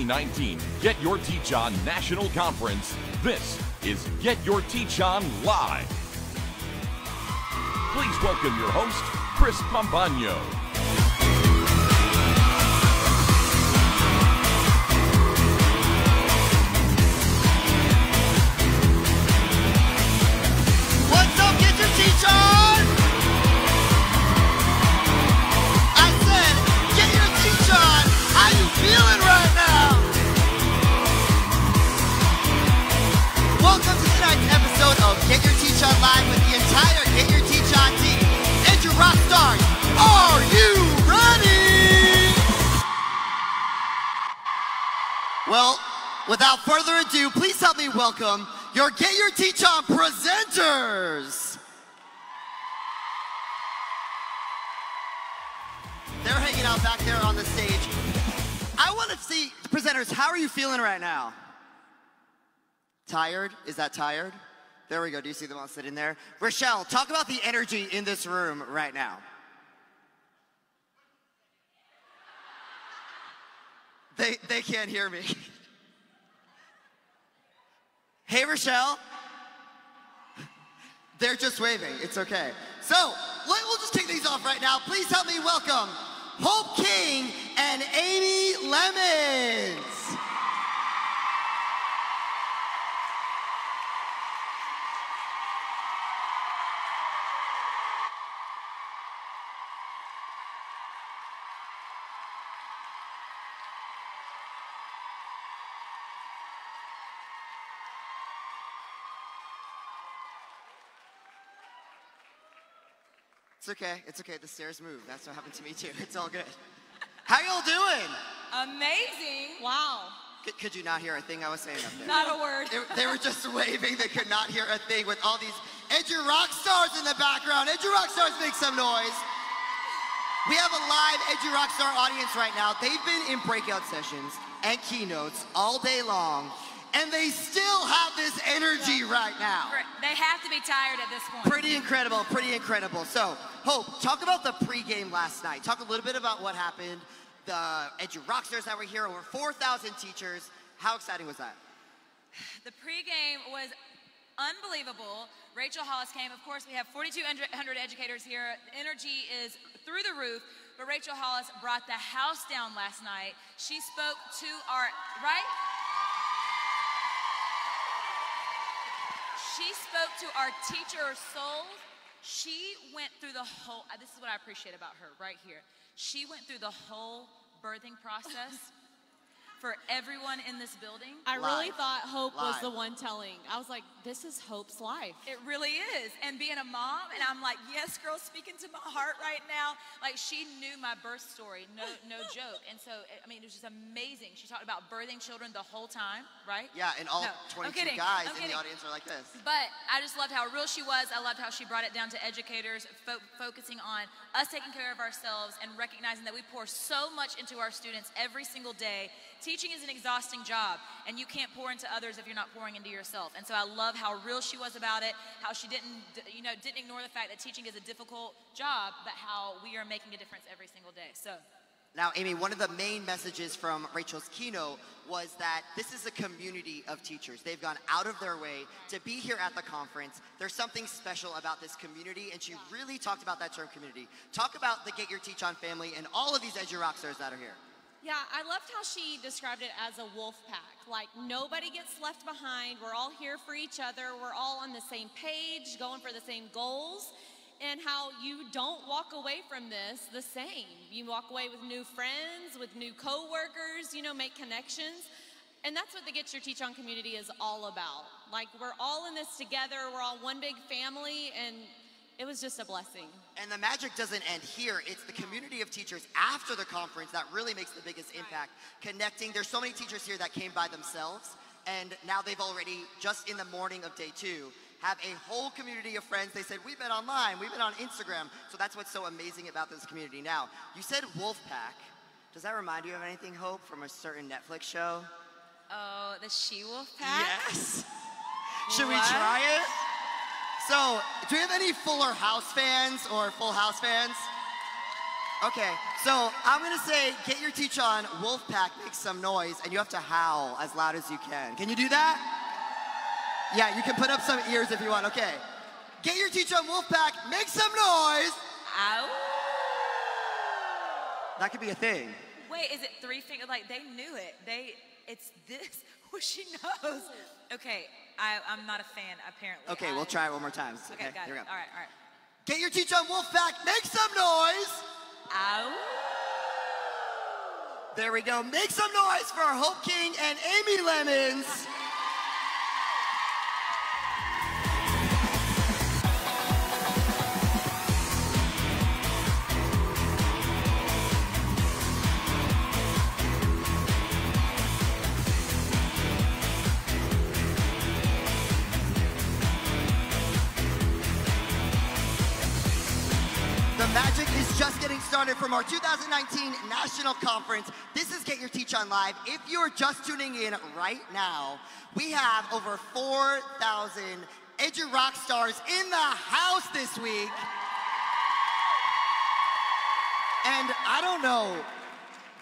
from the 2019 Get Your Teach On National Conference, this is Get Your Teach On Live. Please welcome your host, Chris Pombonyo. Teach On Live with the entire Get Your Teach On team. And your rock stars, are you ready? Well, without further ado, please help me welcome your Get Your Teach On presenters. They're hanging out back there on the stage. I want to see, presenters, how are you feeling right now? Tired? Is that tired? There we go. Do you see them all sitting there? Rochelle, talk about the energy in this room right now. They, they can't hear me. Hey, Rochelle. They're just waving. It's okay. So, let, we'll just kick these off right now. Please help me welcome Hope King and Amy Lemons. It's okay. It's okay. The stairs move. That's what happened to me too. It's all good. How y'all doing? Amazing. Wow. Could, could you not hear a thing I was saying up there? Not a word. They, they were just waving. They could not hear a thing with all these Edu rock stars in the background. Edu rock stars make some noise. We have a live Edu rock star audience right now. They've been in breakout sessions and keynotes all day long, and they still have this energy right now. They have to be tired at this point. Pretty incredible, pretty incredible. So, Hope, talk about the pregame last night. Talk a little bit about what happened, the Edu Rockstars that were here, over 4,000 teachers. How exciting was that? The pregame was unbelievable. Rachel Hollis came. Of course, we have 4,200 educators here. The Energy is through the roof. But Rachel Hollis brought the house down last night. She spoke to our, right? She spoke to our teacher souls. She went through the whole, uh, this is what I appreciate about her right here. She went through the whole birthing process for everyone in this building. I really thought Hope was the one telling. I was like, this is Hope's life. It really is. And being a mom, and I'm like, yes, girl, speaking to my heart right now. Like she knew my birth story, no, no joke. And so, I mean, it was just amazing. She talked about birthing children the whole time, right? Yeah, and all No, 22 guys I'm in kidding. the audience are like this. But I just loved how real she was. I loved how she brought it down to educators, fo- focusing on us taking care of ourselves and recognizing that we pour so much into our students every single day. Teaching is an exhausting job, and you can't pour into others if you're not pouring into yourself. And so I love how real she was about it, how she didn't, you know, didn't ignore the fact that teaching is a difficult job, but how we are making a difference every single day. So Now, Amy, one of the main messages from Rachel's keynote was that this is a community of teachers. They've gone out of their way to be here at the conference. There's something special about this community, and she really talked about that term community. Talk about the Get Your Teach On family and all of these Edu rock stars that are here. Yeah, I loved how she described it as a wolf pack. Like nobody gets left behind. We're all here for each other. We're all on the same page, going for the same goals. And how you don't walk away from this the same. You walk away with new friends, with new coworkers, you know, make connections. And that's what the Get Your Teach On community is all about. Like we're all in this together. We're all one big family and it was just a blessing. And the magic doesn't end here. It's the community of teachers after the conference that really makes the biggest impact. Connecting. There's so many teachers here that came by themselves, and now they've already, just in the morning of day two, have a whole community of friends. They said, We've been online, we've been on Instagram. So that's what's so amazing about this community. Now, you said Wolfpack. Does that remind you of anything, Hope, from a certain Netflix show? Oh, the She Wolf Pack? Yes. Should we try it? So, do we have any Fuller House fans or Full House fans? Okay, so I'm gonna say, get your teach on Wolfpack, make some noise, and you have to howl as loud as you can. Can you do that? Yeah, you can put up some ears if you want. Okay. Get your teach on Wolfpack, make some noise. Ow. That could be a thing. Wait, is it three finger? Like they knew it. They, it's this. Well, she knows. Okay, I, I'm not a fan apparently. Okay, we'll try it one more time. Okay, got here it. we go. All right, all right. Get your teach on Wolfpack, make some noise. Ow. There we go. Make some noise for Hope King and Amy Lemons. 2019 National Conference. This is Get Your Teach On Live. If you're just tuning in right now, we have over 4,000 Edu Rock stars in the house this week. And I don't know,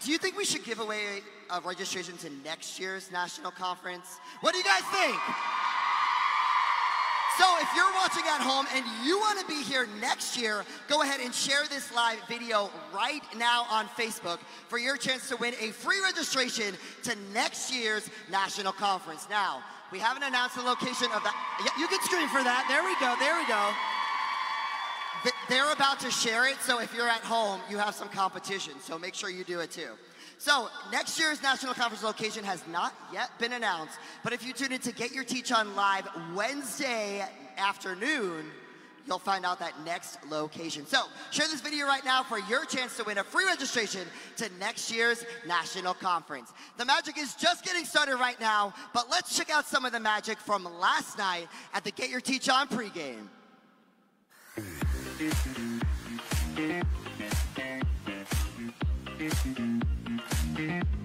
do you think we should give away a registration to next year's National Conference? What do you guys think? So if you're watching at home and you want to be here next year, go ahead and share this live video right now on Facebook for your chance to win a free registration to next year's national conference. Now, we haven't announced the location of the, yeah, you can scream for that. There we go, there we go. They're about to share it, so if you're at home, you have some competition, so make sure you do it too. So, next year's National Conference location has not yet been announced, but if you tune in to Get Your Teach On Live Wednesday afternoon, you'll find out that next location. So, share this video right now for your chance to win a free registration to next year's National Conference. The magic is just getting started right now, but let's check out some of the magic from last night at the Get Your Teach On pregame. That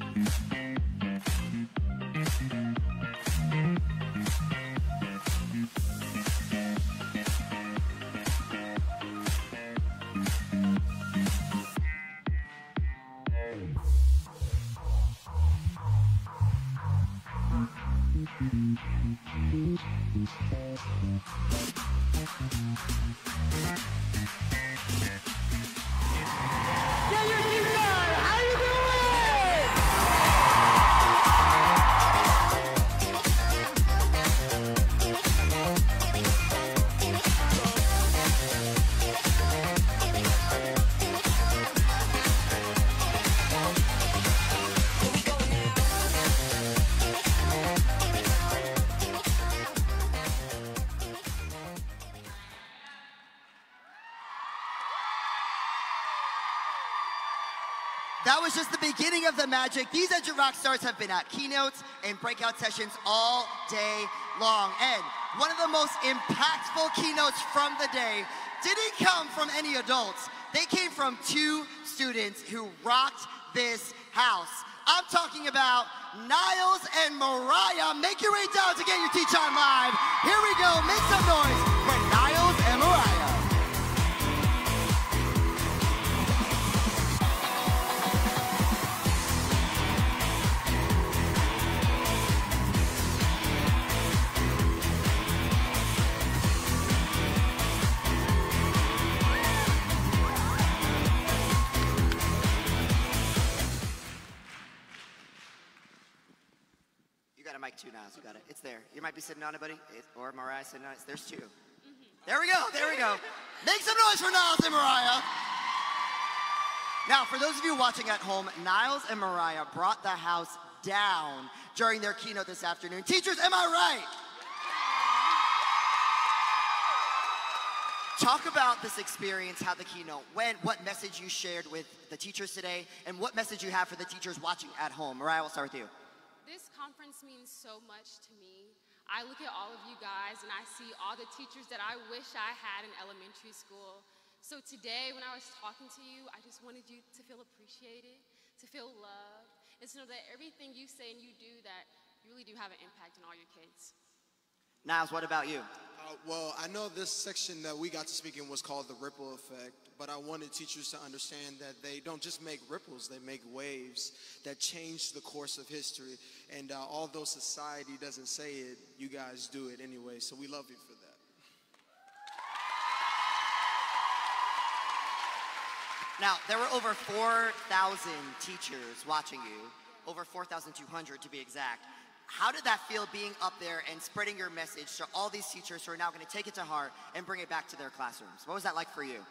was just the beginning of the magic. These Edu Rock stars have been at keynotes and breakout sessions all day long. And one of the most impactful keynotes from the day didn't come from any adults. They came from two students who rocked this house. I'm talking about Niles and Mariah. Make your way down to get your teach on live. Here we go. Make some noise might be sitting on it, buddy. It- or Mariah sitting on it. There's 2 There we go. There we go. Make some noise for Niles and Mariah. Now, for those of you watching at home, Niles and Mariah brought the house down during their keynote this afternoon. Teachers, am I right? Talk about this experience, how the keynote went, what message you shared with the teachers today, and what message you have for the teachers watching at home. Mariah, we'll start with you. This conference means so much to me. I look at all of you guys and I see all the teachers that I wish I had in elementary school. So today, when I was talking to you, I just wanted you to feel appreciated, to feel loved, and to know that everything you say and you do, that you really do have an impact on all your kids. Niles, what about you? Uh, well, I know this section that we got to speak in was called the ripple effect, but I wanted teachers to understand that they don't just make ripples, they make waves that change the course of history. And uh, although society doesn't say it, you guys do it anyway, so we love you for that. Now, there were over 4,000 teachers watching you, over 4,200 to be exact. How did that feel being up there and spreading your message to all these teachers who are now going to take it to heart and bring it back to their classrooms? What was that like for you?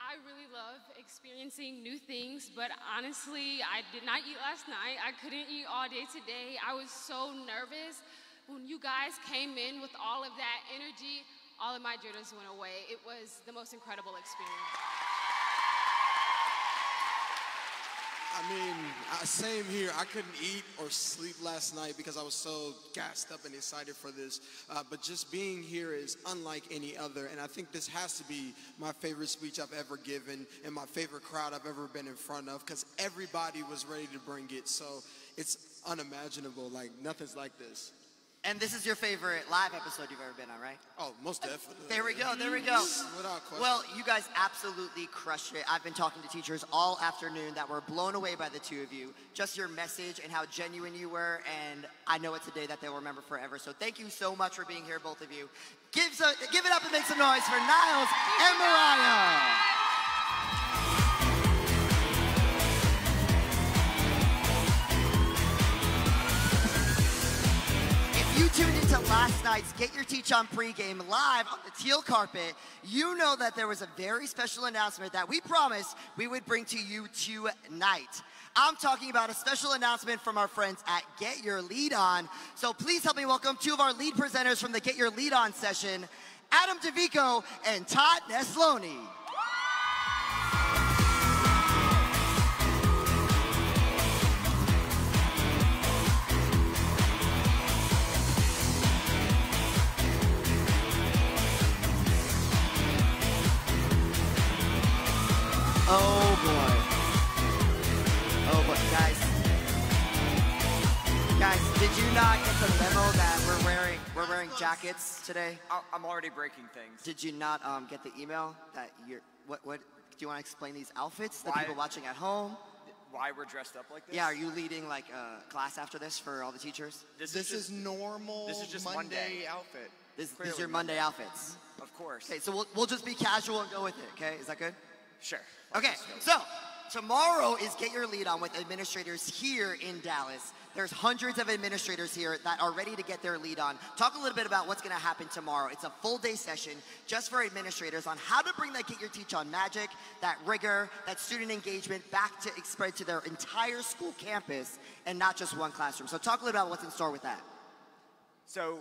I really love experiencing new things, but honestly, I did not eat last night. I couldn't eat all day today. I was so nervous. When you guys came in with all of that energy, all of my jitters went away. It was the most incredible experience. I mean, same here. I couldn't eat or sleep last night because I was so gassed up and excited for this. Uh, but just being here is unlike any other. And I think this has to be my favorite speech I've ever given and my favorite crowd I've ever been in front of because everybody was ready to bring it. So it's unimaginable. Like, nothing's like this. And this is your favorite live episode you've ever been on, right? Oh, most definitely. There we go, there we go. Without question. Well, you guys absolutely crushed it. I've been talking to teachers all afternoon that were blown away by the two of you. Just your message and how genuine you were, and I know it's a day that they'll remember forever. So thank you so much for being here, both of you. Give, so, give it up and make some noise for Niles and Mariah. Tuned into last night's Get Your Teach On pregame live on the teal carpet, you know that there was a very special announcement that we promised we would bring to you tonight. I'm talking about a special announcement from our friends at Get Your Lead On. So please help me welcome two of our lead presenters from the Get Your Lead On session, Adam Dovico and Todd Nesloney. Oh boy. Oh boy, guys. Guys, did you not get the memo that we're wearing we're wearing jackets today? I- I'm already breaking things. Did you not um, get the email that you're what what do you want to explain these outfits to Why- people watching at home? Why we're dressed up like this? Yeah, are you leading like a class after this for all the teachers? This, This is, is normal this is just Monday Monday. outfit. This, these are your Monday outfits. of course. Okay, so we'll, we'll just be casual and go with it, okay? Is that good? Sure. Okay, so tomorrow is Get Your Lead On with administrators here in Dallas. There's hundreds of administrators here that are ready to get their lead on. Talk a little bit about what's going to happen tomorrow. It's a full day session just for administrators on how to bring that Get Your Teach On magic, that rigor, that student engagement back to spread to their entire school campus and not just one classroom. So talk a little bit about what's in store with that. So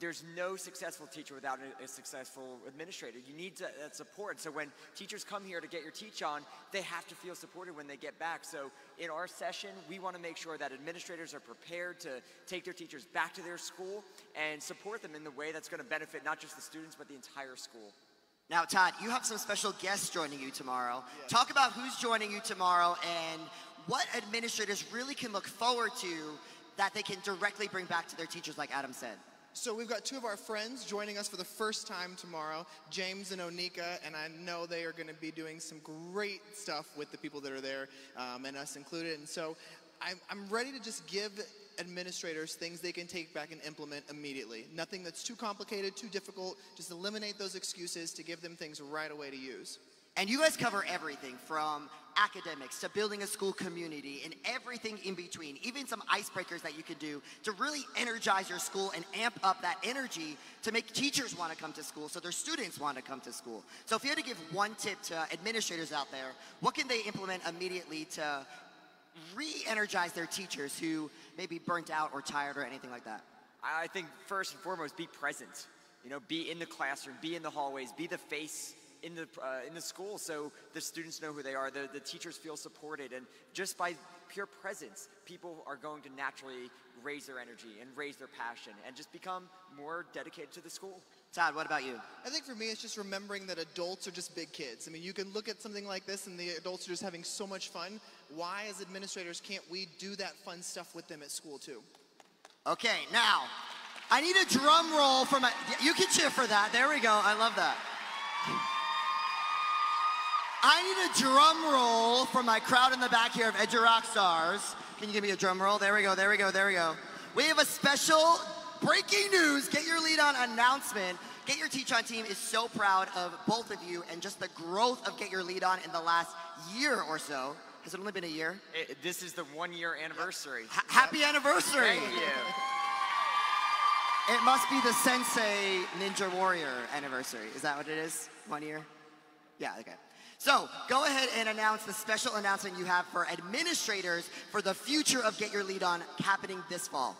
there's no successful teacher without a, successful administrator. You need to, that support. So when teachers come here to get your teach on, they have to feel supported when they get back. So in our session, we want to make sure that administrators are prepared to take their teachers back to their school and support them in the way that's going to benefit not just the students but the entire school. Now, Todd, you have some special guests joining you tomorrow. Talk about who's joining you tomorrow and what administrators really can look forward to that they can directly bring back to their teachers, like Adam said. So we've got two of our friends joining us for the first time tomorrow, James and Onika, and I know they are going to be doing some great stuff with the people that are there, um, and us included. And so I'm, I'm ready to just give administrators things they can take back and implement immediately. Nothing that's too complicated, too difficult. Just eliminate those excuses to give them things right away to use. And you guys cover everything from academics to building a school community and everything in between, even some icebreakers that you could do to really energize your school and amp up that energy to make teachers want to come to school so their students want to come to school. So if you had to give one tip to administrators out there, what can they implement immediately to re-energize their teachers who may be burnt out or tired or anything like that? I think first and foremost, be present. You know, be in the classroom, be in the hallways, be the face in the uh, in the school, so the students know who they are, the the teachers feel supported, and just by pure presence, people are going to naturally raise their energy and raise their passion, and just become more dedicated to the school. Todd, what about you? I think for me, it's just remembering that adults are just big kids. I mean, you can look at something like this and the adults are just having so much fun. Why, as administrators, can't we do that fun stuff with them at school too? Okay, now, I need a drum roll for my. You can cheer for that. There we go. I love that. I need a drum roll from my crowd in the back here of Edu Rock Stars. Can you give me a drum roll? There we go. There we go. There we go. We have a special breaking news. Get your lead on announcement. Get Your Teach On team is so proud of both of you and just the growth of Get Your Lead On in the last year or so. Has it only been a year? It, this is the one year anniversary. H- happy anniversary! Thank you. It must be the Sensei Ninja Warrior anniversary. Is that what it is? One year? Yeah, okay. So go ahead and announce the special announcement you have for administrators for the future of Get Your Lead On happening this fall.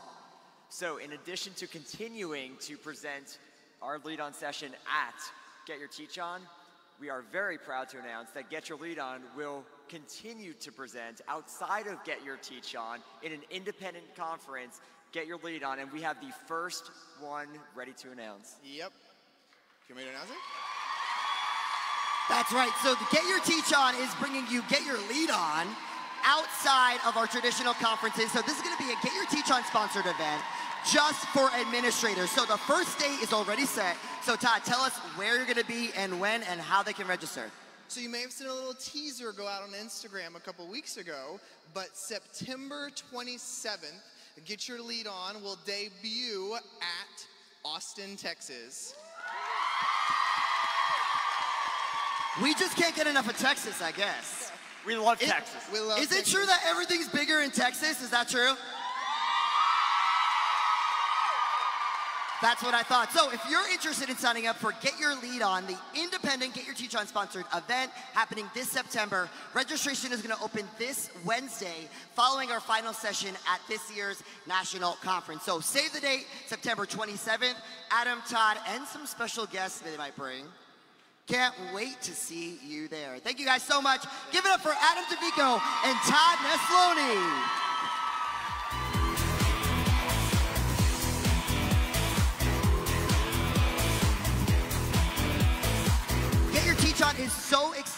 So, in addition to continuing to present our lead on session at Get Your Teach On, we are very proud to announce that Get Your Lead On will continue to present outside of Get Your Teach On in an independent conference, Get Your Lead On, and we have the first one ready to announce. Yep. You want me to announce it? That's right. So the Get Your Teach On is bringing you Get Your Lead On outside of our traditional conferences. So this is going to be a Get Your Teach On sponsored event just for administrators. So the first date is already set. So Todd, tell us where you're going to be and when and how they can register. So you may have seen a little teaser go out on Instagram a couple weeks ago, but September 27th, Get Your Lead On will debut at Austin, Texas. We just can't get enough of Texas, I guess. We love It- Texas. We love Is it true that everything's bigger in Texas? Is that true? That's what I thought. So if you're interested in signing up for Get Your Lead On, the independent Get Your Teach On sponsored event happening this September, registration is going to open this Wednesday following our final session at this year's national conference. So save the date, September 27th. Adam, Todd, and some special guests they might bring. Can't wait to see you there. Thank you guys so much. Give it up for Adam Dovico and Todd Nesloney.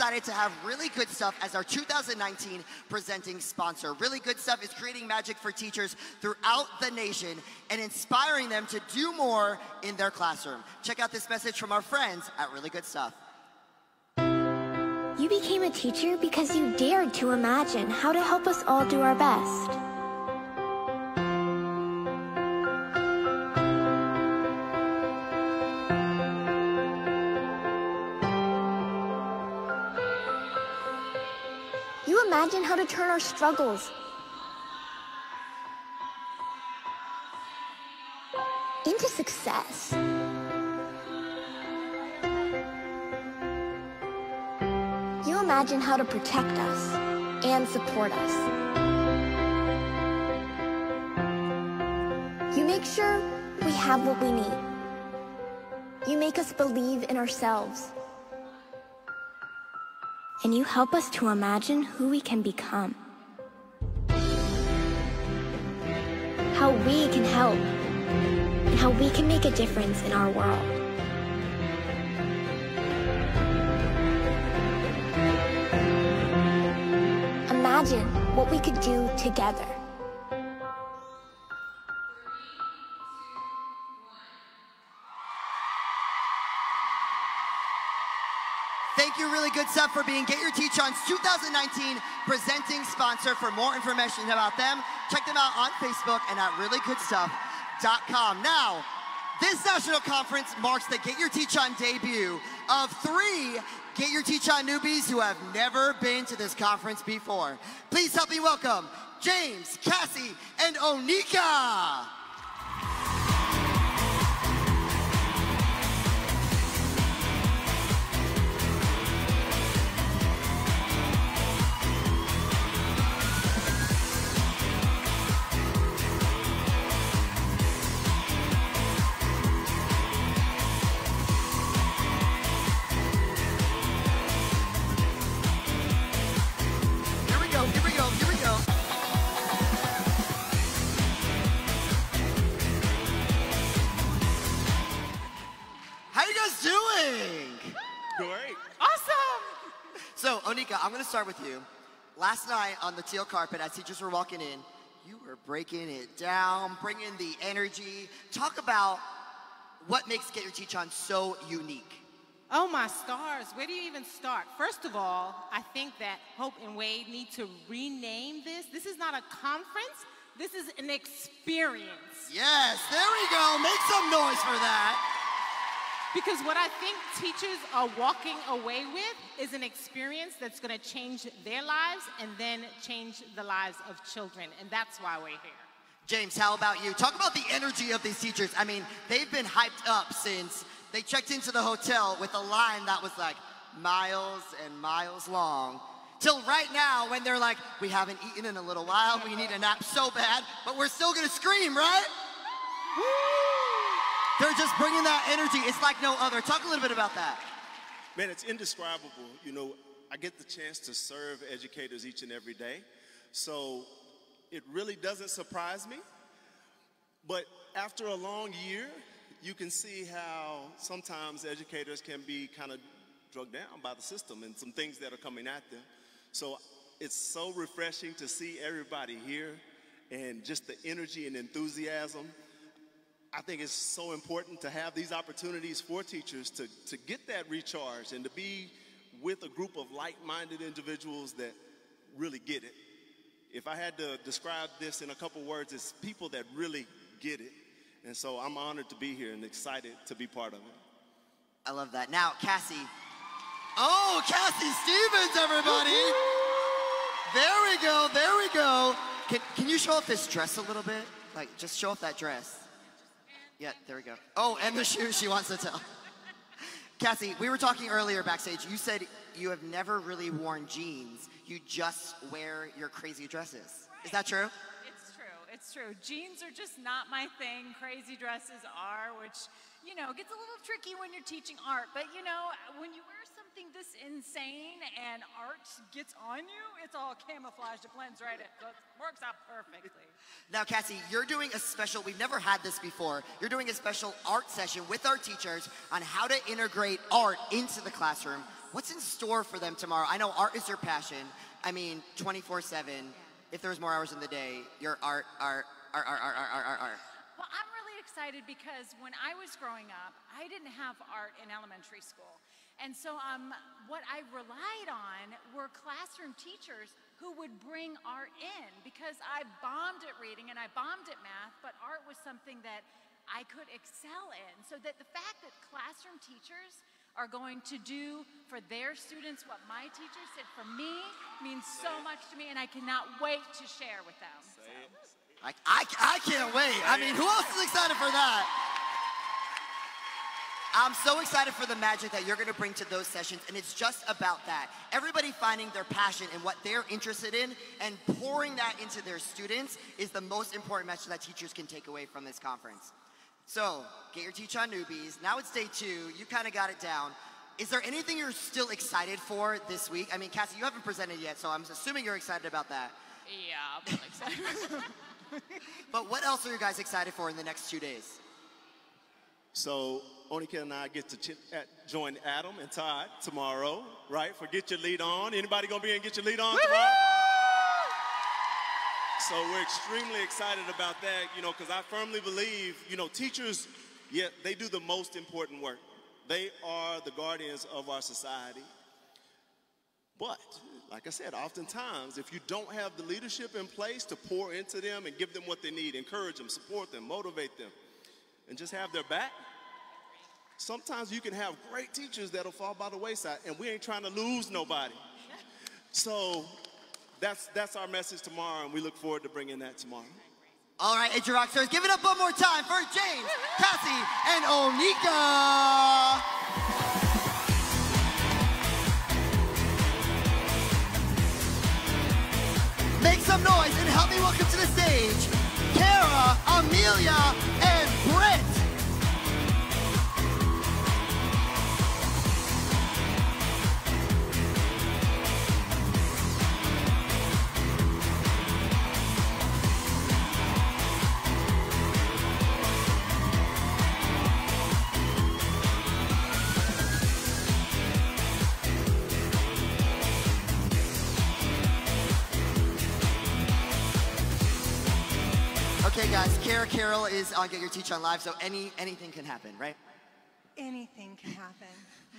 Excited to have Really Good Stuff as our 2019 presenting sponsor. Really Good Stuff is creating magic for teachers throughout the nation and inspiring them to do more in their classroom. Check out this message from our friends at Really Good Stuff. You became a teacher because you dared to imagine how to help us all do our best. Imagine how to turn our struggles into success. You imagine how to protect us and support us. You make sure we have what we need. You make us believe in ourselves. And you help us to imagine who we can become. How we can help. And how we can make a difference in our world. Imagine what we could do together. Really Good Stuff, for being Get Your Teach On's 2019 presenting sponsor. For more information about them, check them out on Facebook and at reallygoodstuff.com. Now, this national conference marks the Get Your Teach On debut of three Get Your Teach On newbies who have never been to this conference before. Please help me welcome James, Cassie, and Onika. I'm gonna start with you. Last night on the teal carpet, as teachers were walking in, You were breaking it down, bringing the energy. Talk about what makes Get Your Teach On so unique. Oh my stars, where do you even start? First of all, I think that Hope and Wade need to rename this. This is not a conference, this is an experience. Yes, there we go. Make some noise for that. Because what I think teachers are walking away with is an experience that's going to change their lives and then change the lives of children. And that's why we're here. James, how about you? Talk about the energy of these teachers. I mean, they've been hyped up since they checked into the hotel with a line that was like miles and miles long. Till right now, when they're like, we haven't eaten in a little while, we need a nap so bad, but we're still gonna scream, right? They're just bringing that energy. It's like no other. Talk a little bit about that. Man, it's indescribable. You know, I get the chance to serve educators each and every day. So it really doesn't surprise me. But after a long year, you can see how sometimes educators can be kind of drugged down by the system and some things that are coming at them. So it's so refreshing to see everybody here and just the energy and enthusiasm. I think it's so important to have these opportunities for teachers to, to get that recharge and to be with a group of like minded individuals that really get it. If I had to describe this in a couple words, it's people that really get it. And so I'm honored to be here and excited to be part of it. I love that. Now, Cassie. Oh, Cassie Stevens, everybody. There we go. There we go. Can, can you show off this dress a little bit? Like, just show off that dress. Yeah, there we go. Oh, and the shoes she wants to tell. Cassie, we were talking earlier backstage. You said you have never really worn jeans. You just wear your crazy dresses. Is that true? It's true. Jeans are just not my thing. Crazy dresses are, which, you know, gets a little tricky when you're teaching art. But, you know, when you wear something this insane and art gets on you, it's all camouflage. It blends right in. So it works out perfectly. Now, Cassie, you're doing a special, we've never had this before. You're doing a special art session with our teachers on how to integrate art into the classroom. What's in store for them tomorrow? I know art is your passion. I mean, 24 7. If there was more hours in the day, your art, art, art, art, art, art, art, art. Well, I'm really excited because when I was growing up, I didn't have art in elementary school. And so um, what I relied on were classroom teachers who would bring art in because I bombed at reading and I bombed at math, but art was something that I could excel in. So that the fact that classroom teachers are going to do for their students what my teacher said for me means so much to me and I cannot wait to share with them. So. I, I, I can't wait. I mean, who else is excited for that? I'm so excited for the magic that you're going to bring to those sessions, and it's just about that. Everybody finding their passion and what they're interested in and pouring that into their students is the most important message that teachers can take away from this conference. So, get your Teach on Newbies. Now it's day two. You kind of got it down. Is there anything you're still excited for this week? I mean, Cassie, you haven't presented yet, so I'm assuming you're excited about that. Yeah, I'm excited. but what else are you guys excited for in the next two days? So Onika and I get to ch- uh, at, join Adam and Todd tomorrow, right? For Get Your Lead On. Anybody gonna be in Get Your Lead On tomorrow? So we're extremely excited about that, you know, because I firmly believe, you know, teachers, yeah, they do the most important work. They are the guardians of our society. But, like I said, oftentimes, if you don't have the leadership in place to pour into them and give them what they need, encourage them, support them, motivate them, and just have their back, sometimes you can have great teachers that'll fall by the wayside, and we ain't trying to lose nobody. So that's that's our message tomorrow, and we look forward to bringing that tomorrow. All right, Edu Rockstars, give it up one more time for James, Cassie, and Onika. Make some noise and help me welcome to the stage, Kara, Amelia, and Carroll is on Get Your Teach On Live, so any anything can happen, right? Anything can happen.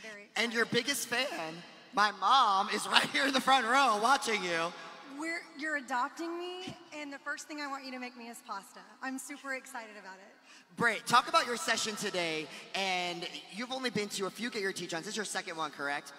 Very. And your biggest fan, my mom, is right here in the front row watching you. We're, you're adopting me, and the first thing I want you to make me is pasta. I'm super excited about it. Brit, talk about your session today, and you've only been to a few Get Your Teach Ons. This is your second one, correct?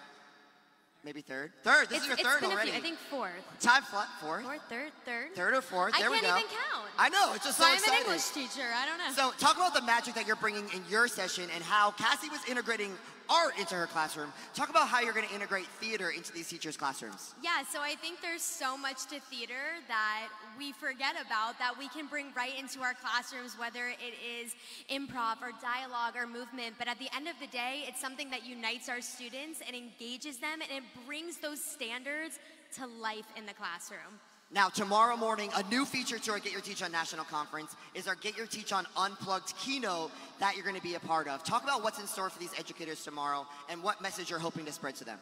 Maybe third? Third, this it's, is your third already. Few, I think fourth. Time flat, fourth? Fourth, third, third. Third or fourth, I there we can't go. even count. I know, it's just so so I'm exciting. an English teacher. I don't know. So talk about the magic that you're bringing in your session and how Cassie was integrating art into her classroom. Talk about how you're going to integrate theater into these teachers' classrooms. Yeah, so I think there's so much to theater that we forget about that we can bring right into our classrooms, whether it is improv or dialogue or movement. But at the end of the day, it's something that unites our students and engages them and it brings those standards to life in the classroom. Now, tomorrow morning, a new feature to our Get Your Teach On National Conference is our Get Your Teach On Unplugged keynote that you're going to be a part of. Talk about what's in store for these educators tomorrow and what message you're hoping to spread to them.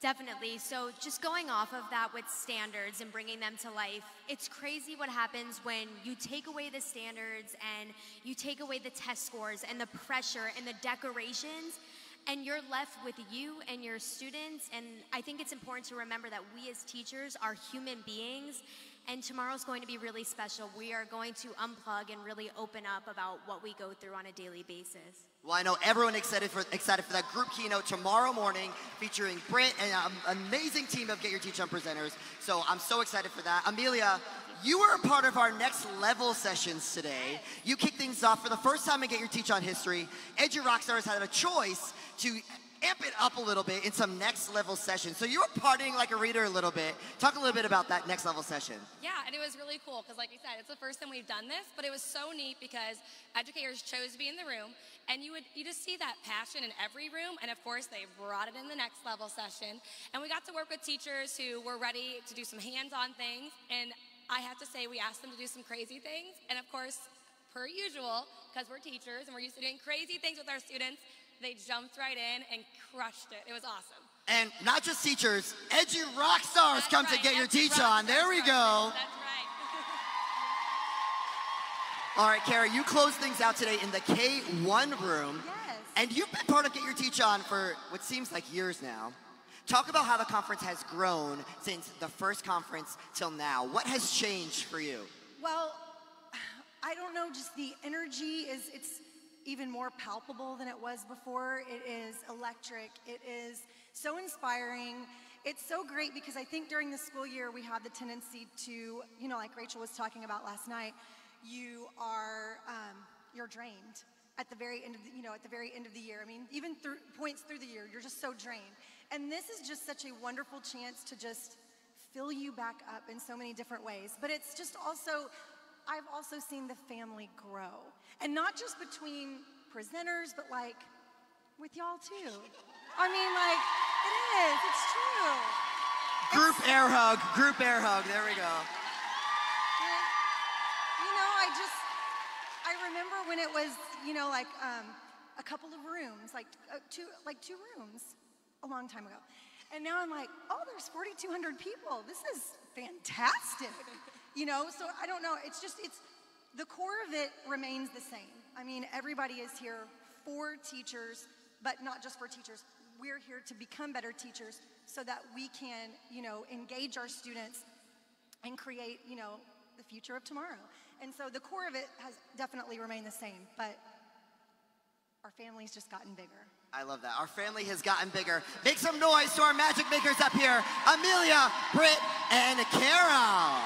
Definitely. So, just going off of that with standards and bringing them to life, it's crazy what happens when you take away the standards and you take away the test scores and the pressure and the decorations, and you're left with you and your students. And I think it's important to remember that we as teachers are human beings. And tomorrow's going to be really special. We are going to unplug and really open up about what we go through on a daily basis. Well, I know everyone excited for excited for that group keynote tomorrow morning featuring Britt and an amazing team of Get Your Teach On presenters. So I'm so excited for that. Amelia, you were a part of our next level sessions today. You kicked things off for the first time in Get Your Teach On history. Edu Rockstars had a choice to amp it up a little bit in some next level sessions. So you were partying like a reader a little bit. Talk a little bit about that next level session. Yeah, and it was really cool because, like you said, it's the first time we've done this, but it was so neat because educators chose to be in the room, and you would you just see that passion in every room, and of course they brought it in the next level session, and we got to work with teachers who were ready to do some hands-on things, and I have to say we asked them to do some crazy things, and of course, per usual, because we're teachers and we're used to doing crazy things with our students, they jumped right in and crushed it. It was awesome. And not just teachers, Edu Rockstars come right, to Get Your Teach On. There we go. That's right. All right, Kara, you closed things out today in the K1 room. Yes. And you've been part of Get Your Teach On for what seems like years now. Talk about how the conference has grown since the first conference till now. What has changed for you? Well, I don't know, just the energy is, it's even more palpable than it was before. It is electric. It is so inspiring. It's so great because I think during the school year we have the tendency to, you know, like Rachel was talking about last night, you are, um, you're drained at the very end of the, you know, at the very end of the year. I mean, even through points through the year, you're just so drained. And this is just such a wonderful chance to just fill you back up in so many different ways. But it's just also, I've also seen the family grow. And not just between presenters, but like with y'all too. I mean, like, it is, it's true. Group air hug, group air hug. There we go. You know, I just, I remember when it was, you know, like um, a couple of rooms, like uh, two, like two rooms, a long time ago. And now I'm like, oh, there's 4,200 people. This is fantastic. you know, so I don't know. It's just, it's, the core of it remains the same. I mean, everybody is here for teachers, but not just for teachers. We're here to become better teachers so that we can, you know, engage our students and create, you know, the future of tomorrow. And so the core of it has definitely remained the same, but our family's just gotten bigger. I love that. Our family has gotten bigger. Make some noise to our magic makers up here Amelia, Britt, and Carol.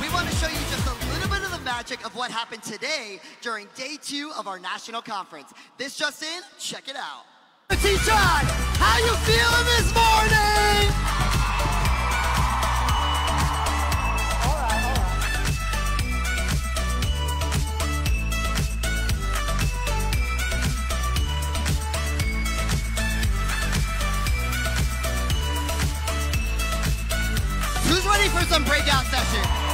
We want to show you just a little bit of the magic of what happened today during day two of our national conference. This just in, check it out. T-Shot, how you feeling this morning? Ready for some breakout session?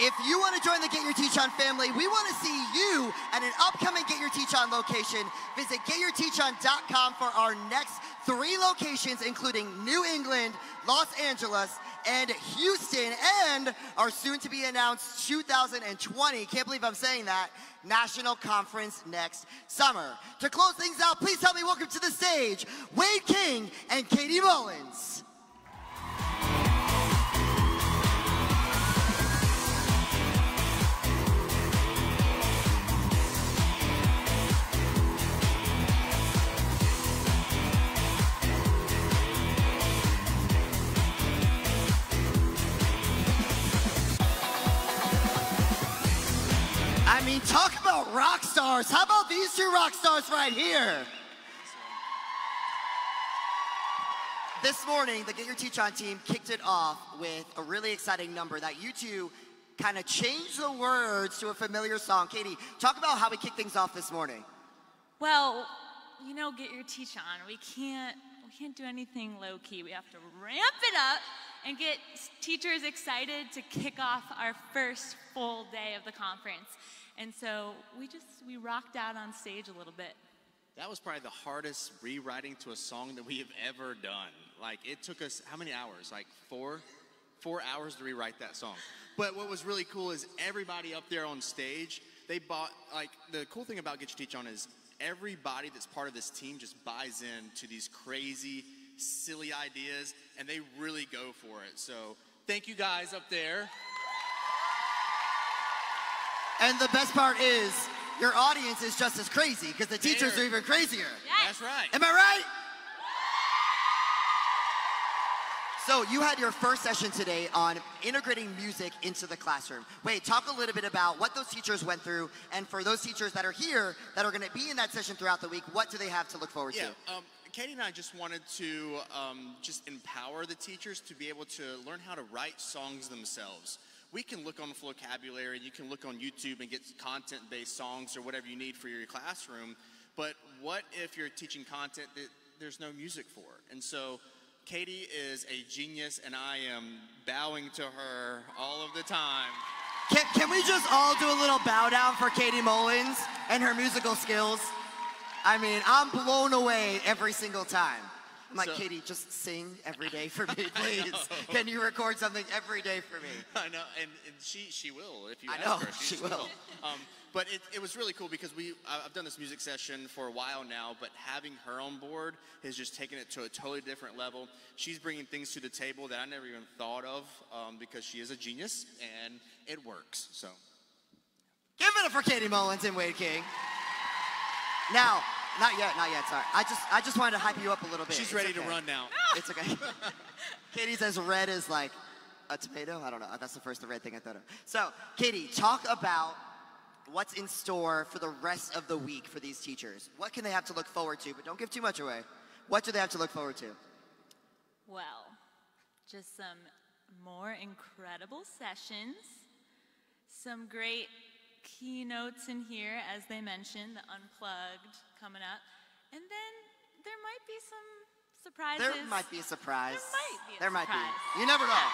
If you want to join the Get Your Teach On family, we want to see you at an upcoming Get Your Teach On location. Visit getyourteachon.com for our next three locations, including New England, Los Angeles, and Houston, and our soon to be announced 2020, can't believe I'm saying that, National Conference next summer. To close things out, please help me welcome to the stage Wade King and Katie Mullins. Rock stars. How about these two rock stars right here? This morning, the Get Your Teach On team kicked it off with a really exciting number that you two kind of changed the words to a familiar song. Katie, talk about how we kicked things off this morning. Well, you know, get your teach on. We can't we can't do anything low key. We have to ramp it up and get teachers excited to kick off our first full day of the conference. And so we just we rocked out on stage a little bit. That was probably the hardest rewriting to a song that we have ever done. Like it took us how many hours? Like four, four hours to rewrite that song. But what was really cool is everybody up there on stage. They bought like the cool thing about Get Your Teach On is everybody that's part of this team just buys in to these crazy, silly ideas, and they really go for it. So thank you guys up there. And the best part is, your audience is just as crazy because the teachers They're- are even crazier. That's right. Am I right? So you had your first session today on integrating music into the classroom. Wade, talk a little bit about what those teachers went through, and for those teachers that are here that are going to be in that session throughout the week, what do they have to look forward Yeah, to? um, Katie and I just wanted to um, just empower the teachers to be able to learn how to write songs themselves. We can look on the vocabulary, you can look on YouTube and get content-based songs or whatever you need for your classroom. But what if you're teaching content that there's no music for? And so Katie is a genius, and I am bowing to her all of the time. Can, can we just all do a little bow down for Katie Mullins and her musical skills? I mean, I'm blown away every single time. I'm like, So- Katie, just sing every day for me, please. Can you record something every day for me? I know, and, and she she will if you I ask know, her. she just will. Um, but it, it was really cool because we I've done this music session for a while now, but having her on board has just taken it to a totally different level. She's bringing things to the table that I never even thought of um, because she is a genius and it works. So Give it up for Katie Mullins and Wade King. Now, not yet, not yet. Sorry, I just I just wanted to hype you up a little bit. she's It's ready to run now. It's okay. Katie's as red as like a tomato. I don't know. That's the first red thing I thought of. So, Katie, talk about what's in store for the rest of the week for these teachers. What can they have to look forward to? But don't give too much away. What do they have to look forward to? Well, just some more incredible sessions, some great keynotes in here, as they mentioned, the unplugged coming up, and then there might be some surprises. There might be a surprise. There might be a There might be. You never know.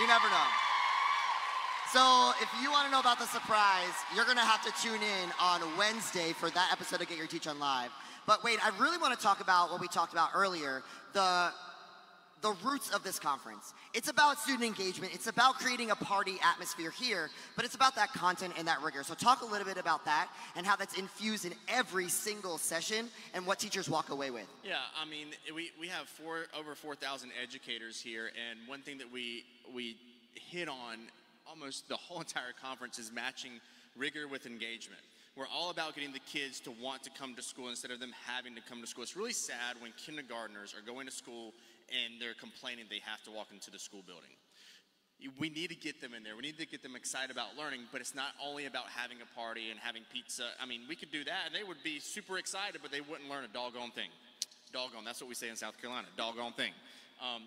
You never know. So if you want to know about the surprise, you're going to have to tune in on Wednesday for that episode of Get Your Teach On Live. But wait, I really want to talk about what we talked about earlier, the the roots of this conference. It's about student engagement. It's about creating a party atmosphere here, but it's about that content and that rigor. So talk a little bit about that and how that's infused in every single session and what teachers walk away with. Yeah, I mean, we, we have four, over 4,000 educators here, and one thing that we, we hit on almost the whole entire conference is matching rigor with engagement. We're all about getting the kids to want to come to school instead of them having to come to school. It's really sad when kindergartners are going to school and they're complaining they have to walk into the school building. We need to get them in there. We need to get them excited about learning, but it's not only about having a party and having pizza. I mean, we could do that and they would be super excited, but they wouldn't learn a doggone thing. Doggone, that's what we say in South Carolina, doggone thing. Um,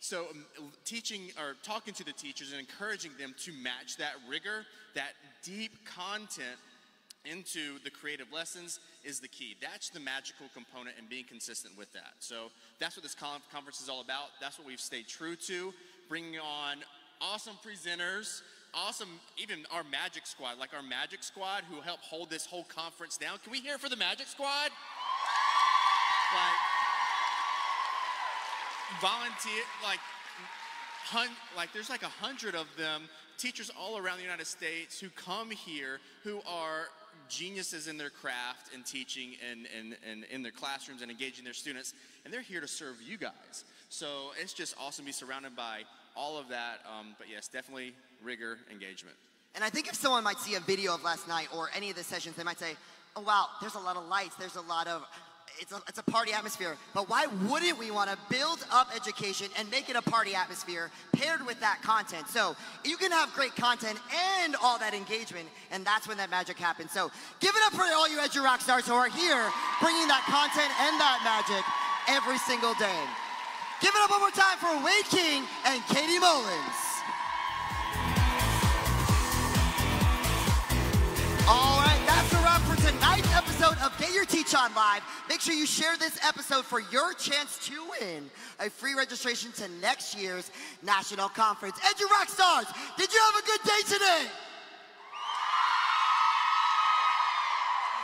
so, um, teaching or talking to the teachers and encouraging them to match that rigor, that deep content into the creative lessons is the key. That's the magical component and being consistent with that. So that's what this con- conference is all about. That's what we've stayed true to, bringing on awesome presenters awesome, even our Magic Squad, like our Magic Squad who help hold this whole conference down. Can we hear for the Magic Squad? Like, volunteer, like, hun, like there's like a hundred of them, teachers all around the United States who come here who are geniuses in their craft and teaching and, and, and in their classrooms and engaging their students, and they're here to serve you guys. So it's just awesome to be surrounded by all of that. Um, but yes, definitely rigor engagement. And I think if someone might see a video of last night or any of the sessions, they might say, oh wow, there's a lot of lights, there's a lot of, it's a, it's a party atmosphere. But why wouldn't we want to build up education and make it a party atmosphere paired with that content? So you can have great content and all that engagement, and that's when that magic happens. So give it up for all you Edu Rock stars who are here bringing that content and that magic every single day. Give it up one more time for Wade King and Katie Mullins. All right, for tonight's episode of Get Your Teach On Live. Make sure you share this episode for your chance to win a free registration to next year's national conference. Edu Rock Stars, did you have a good day today?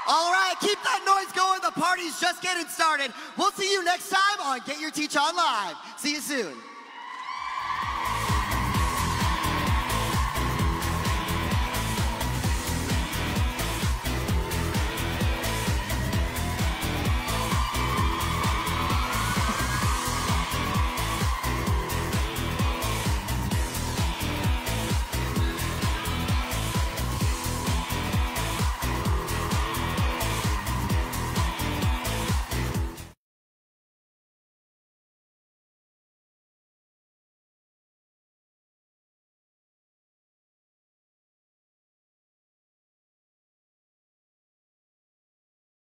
All right, keep that noise going. The party's just getting started. We'll see you next time on Get Your Teach On Live. See you soon.